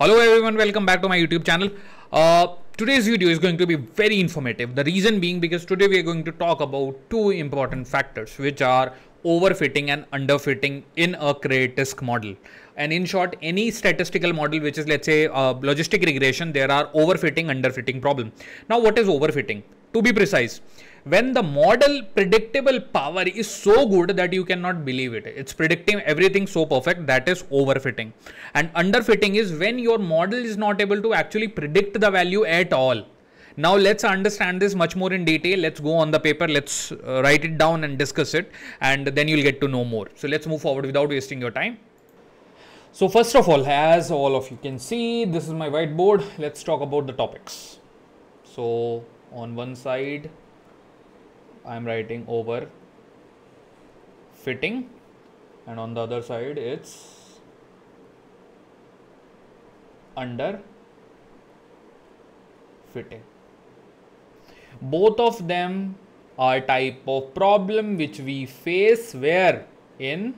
Hello everyone, welcome back to my YouTube channel. Uh, today's video is going to be very informative. The reason being because today we are going to talk about two important factors which are overfitting and underfitting in a credit risk model. And in short, any statistical model which is let's say uh, logistic regression, there are overfitting, underfitting problem. Now what is overfitting? To be precise, when the model predictable power is so good that you cannot believe it. It's predicting everything so perfect that is overfitting. And underfitting is when your model is not able to actually predict the value at all. Now let's understand this much more in detail. Let's go on the paper. Let's uh, write it down and discuss it and then you'll get to know more. So let's move forward without wasting your time. So first of all as all of you can see this is my whiteboard. Let's talk about the topics. So on one side I'm writing over fitting. And on the other side it's under fitting. Both of them are type of problem which we face where in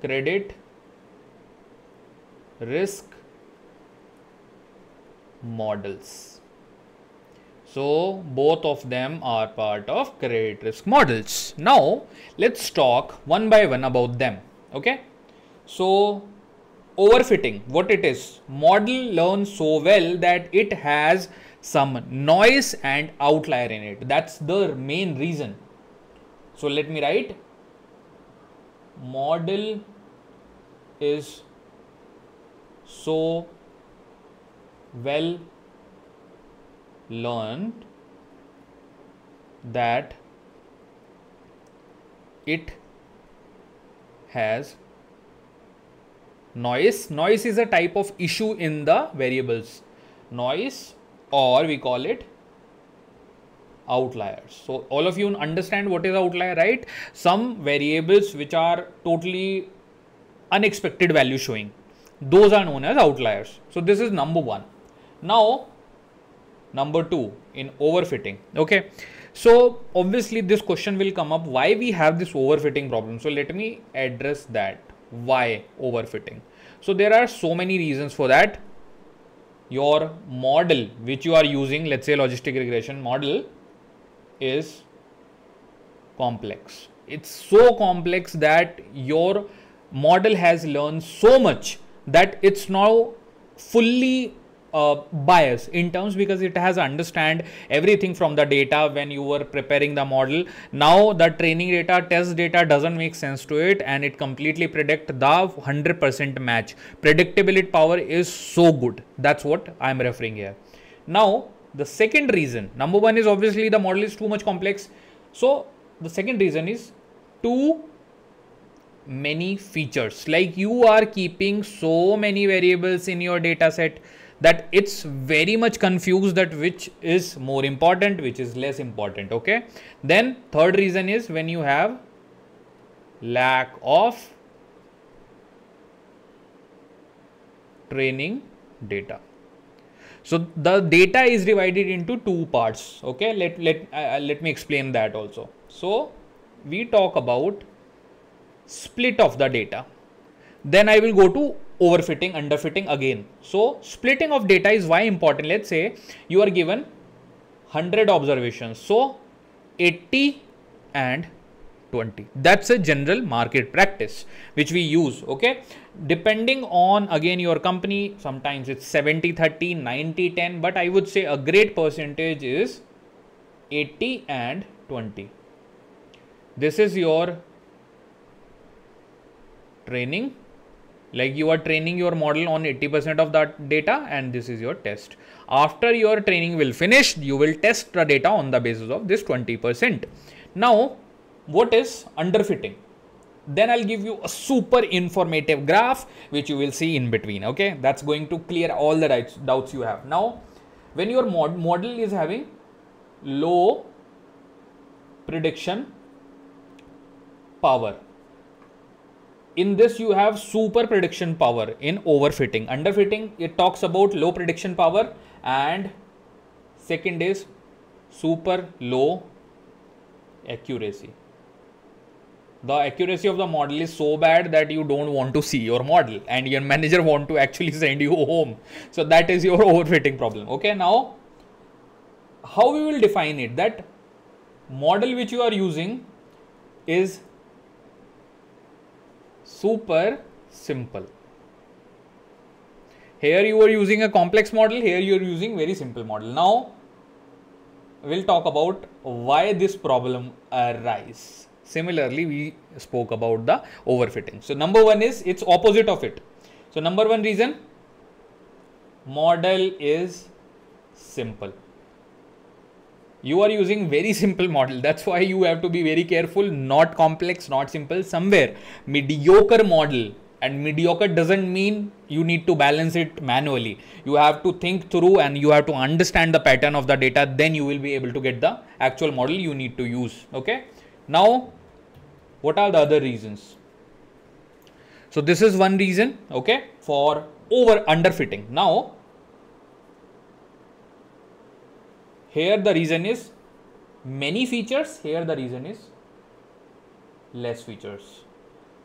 credit risk models so both of them are part of credit risk models. Now let's talk one by one about them. Okay. So overfitting, what it is, model learns so well that it has some noise and outlier in it. That's the main reason. So let me write model is so well learned that it has noise. Noise is a type of issue in the variables. Noise or we call it outliers. So all of you understand what is outlier right? Some variables which are totally unexpected value showing. Those are known as outliers. So this is number one. Now number two in overfitting. Okay? So obviously this question will come up why we have this overfitting problem? So let me address that. Why overfitting? So there are so many reasons for that. Your model which you are using let's say logistic regression model is complex. It's so complex that your model has learned so much that it's now fully uh, bias in terms because it has understand everything from the data when you were preparing the model. Now the training data test data doesn't make sense to it and it completely predict the 100% match. Predictability power is so good. That's what i'm referring here. Now the second reason number one is obviously the model is too much complex. So the second reason is too many features. Like you are keeping so many variables in your data set that it's very much confused that which is more important which is less important okay? Then third reason is when you have lack of training data. So the data is divided into two parts okay? Let let uh, let me explain that also. So we talk about split of the data. Then i will go to overfitting, underfitting again. So splitting of data is why important. Let's say you are given 100 observations. So 80 and 20. That's a general market practice which we use. Okay. Depending on again your company, sometimes it's 70 30, 90 10, but I would say a great percentage is 80 and 20. This is your training like you are training your model on 80% of that data and this is your test. After your training will finish you will test the data on the basis of this 20% now what is underfitting? Then i'll give you a super informative graph which you will see in between okay? That's going to clear all the doubts you have. Now when your mod model is having low prediction power in this you have super prediction power in overfitting. Underfitting it talks about low prediction power and second is super low accuracy. The accuracy of the model is so bad that you don't want to see your model and your manager want to actually send you home. So that is your overfitting problem. Okay now how we will define it? That model which you are using is super simple here you are using a complex model here you are using very simple model now we'll talk about why this problem arise Similarly, we spoke about the overfitting. So number one is it's opposite of it. So number one reason model is simple. You are using very simple model. That's why you have to be very careful. Not complex, not simple. Somewhere mediocre model and mediocre doesn't mean you need to balance it manually you have to think through and you have to understand the pattern of the data then you will be able to get the actual model you need to use okay now, what are the other reasons? So this is one reason, okay, for over underfitting. Now, here the reason is many features, here the reason is less features.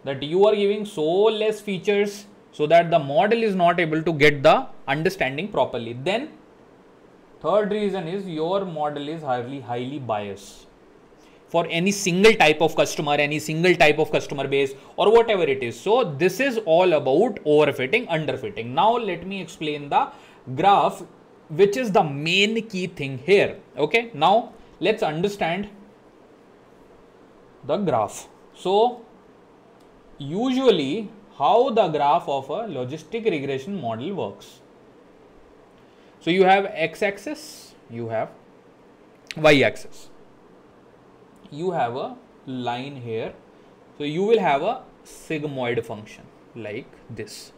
That you are giving so less features so that the model is not able to get the understanding properly. Then third reason is your model is highly highly biased for any single type of customer, any single type of customer base or whatever it is. So this is all about overfitting, underfitting. Now let me explain the graph, which is the main key thing here. Okay. Now let's understand the graph. So usually how the graph of a logistic regression model works. So you have x-axis, you have y-axis you have a line here so you will have a sigmoid function like this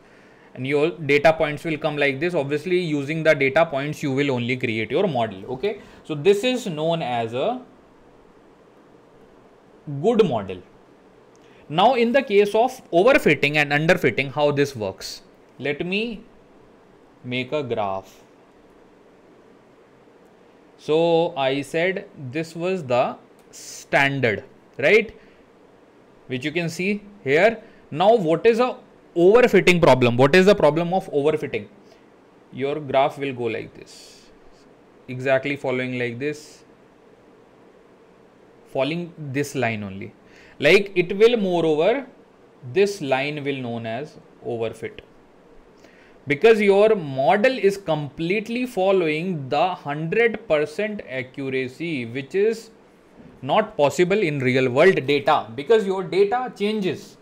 and your data points will come like this. Obviously using the data points you will only create your model okay? So this is known as a good model. Now in the case of overfitting and underfitting how this works? Let me make a graph. So i said this was the standard right? Which you can see here. Now what is a overfitting problem. What is the problem of overfitting? Your graph will go like this. Exactly following like this. Following this line only. Like it will moreover this line will known as overfit. Because your model is completely following the 100% accuracy which is not possible in real world data. Because your data changes.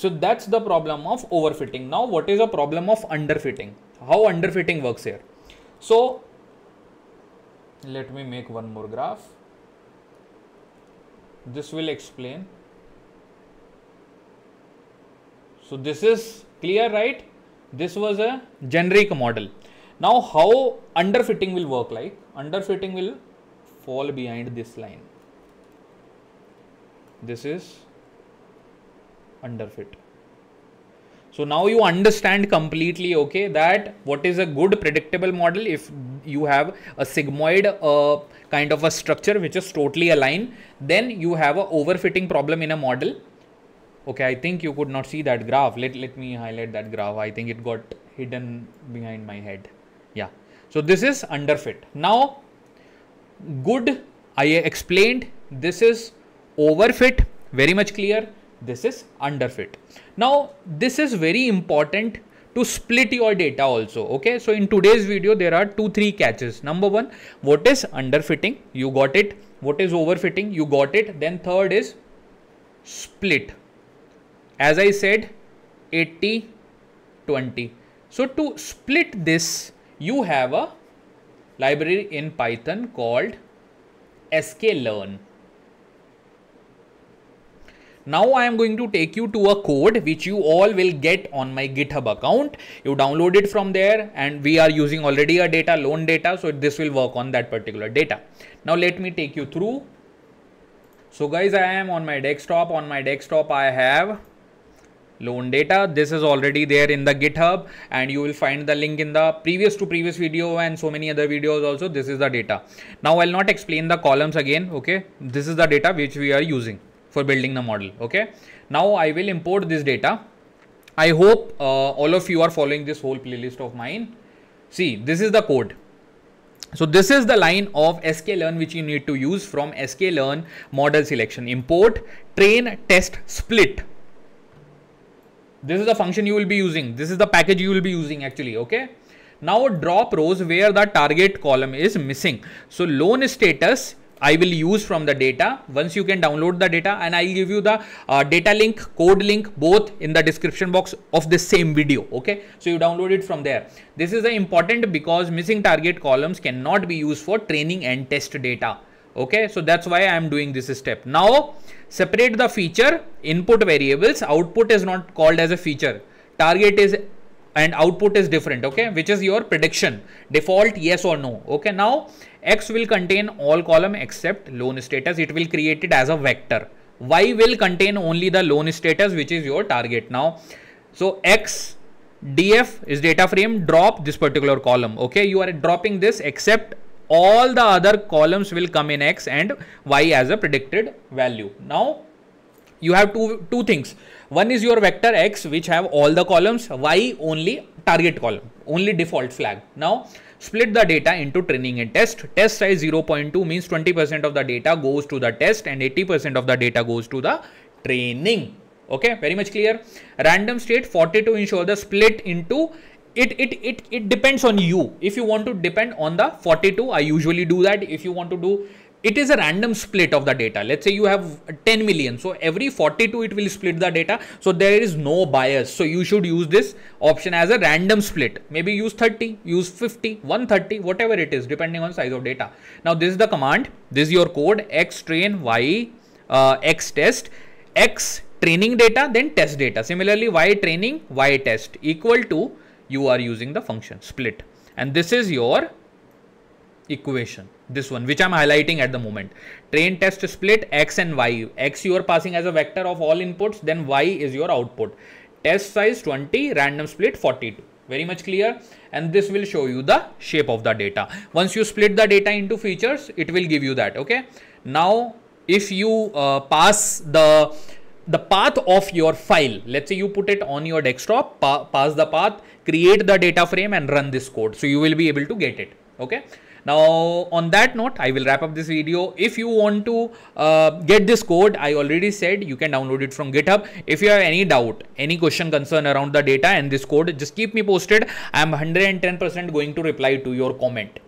So that's the problem of overfitting. Now what is the problem of underfitting? How underfitting works here? So let me make one more graph. This will explain. So this is clear, right? This was a generic model. Now how underfitting will work like? Underfitting will fall behind this line this is underfit. So now you understand completely okay that what is a good predictable model if you have a sigmoid uh, kind of a structure which is totally aligned then you have a overfitting problem in a model. Okay i think you could not see that graph. Let, let me highlight that graph. I think it got hidden behind my head. Yeah. So this is underfit. Now good i explained this is overfit very much clear this is underfit now this is very important to split your data also okay? So in today's video there are two three catches. Number one what is underfitting you got it. What is overfitting you got it. Then third is split. As i said 80 20 so to split this you have a library in python called sklearn now I am going to take you to a code which you all will get on my GitHub account. You download it from there and we are using already a data, loan data. So this will work on that particular data. Now let me take you through. So guys, I am on my desktop. On my desktop, I have loan data this is already there in the github and you will find the link in the previous to previous video and so many other videos also this is the data now i'll not explain the columns again okay this is the data which we are using for building the model. Okay. Now I will import this data. I hope uh, all of you are following this whole playlist of mine. See, this is the code. So this is the line of sklearn which you need to use from sklearn model selection. Import train test split. This is the function you will be using. This is the package you will be using actually. Okay. Now drop rows where the target column is missing. So loan status I will use from the data. Once you can download the data and I'll give you the uh, data link code link both in the description box of the same video okay? So you download it from there. This is important because missing target columns cannot be used for training and test data okay? So that's why I am doing this step. Now separate the feature input variables. Output is not called as a feature. Target is and output is different okay? Which is your prediction. Default yes or no okay? Now x will contain all column except loan status. It will create it as a vector. Y will contain only the loan status which is your target. Now so x df is data frame drop this particular column okay? You are dropping this except all the other columns will come in x and y as a predicted value. Now you have two two things one is your vector x which have all the columns y only target column only default flag now split the data into training and test. Test size 0.2 means 20% of the data goes to the test and 80% of the data goes to the training. Okay, very much clear. Random state 40 to ensure the split into it, it, it, it depends on you. If you want to depend on the 42, I usually do that. If you want to do it is a random split of the data. Let's say you have 10 million. So every 42 it will split the data. So there is no bias. So you should use this option as a random split. Maybe use 30, use 50, 130, whatever it is depending on size of data. Now this is the command. This is your code x train y uh, x test x training data then test data. Similarly y training y test equal to you are using the function split and this is your equation this one which i'm highlighting at the moment. Train test split x and y. X you are passing as a vector of all inputs then y is your output. Test size 20 random split 42 very much clear? And this will show you the shape of the data. Once you split the data into features it will give you that okay? Now if you uh, pass the the path of your file let's say you put it on your desktop pa pass the path create the data frame and run this code. So you will be able to get it okay now on that note, I will wrap up this video. If you want to uh, get this code, I already said you can download it from GitHub. If you have any doubt, any question, concern around the data and this code, just keep me posted. I am 110% going to reply to your comment.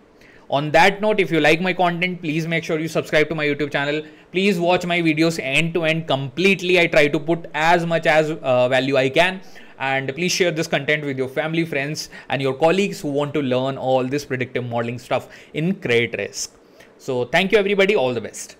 On that note, if you like my content, please make sure you subscribe to my YouTube channel. Please watch my videos end to end completely. I try to put as much as uh, value I can and please share this content with your family friends and your colleagues who want to learn all this predictive modeling stuff in credit risk. So thank you everybody. All the best